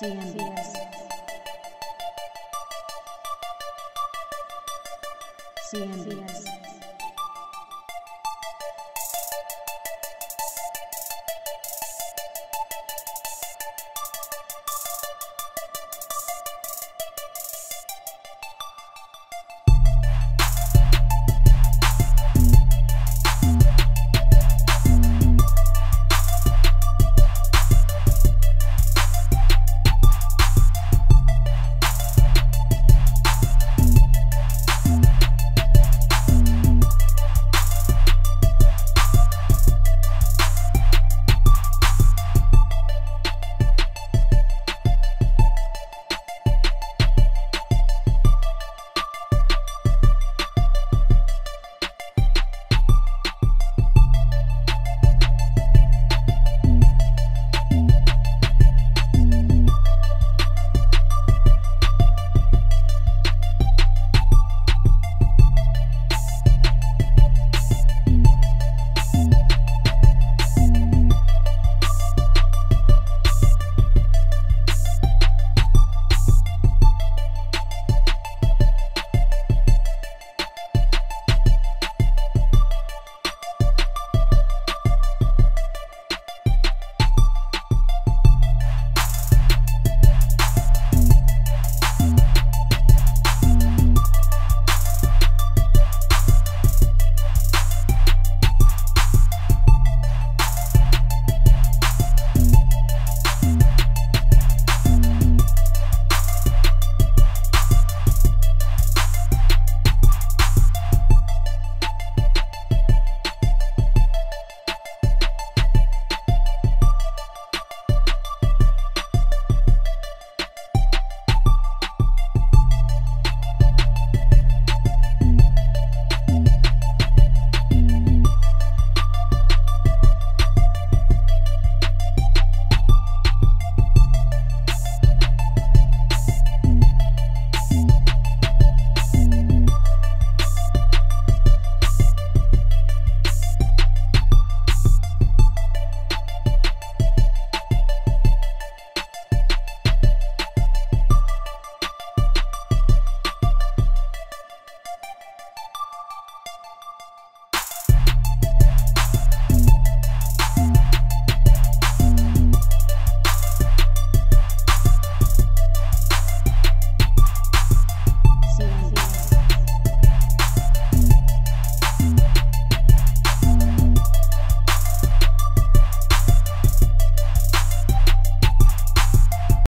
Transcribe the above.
CMBS.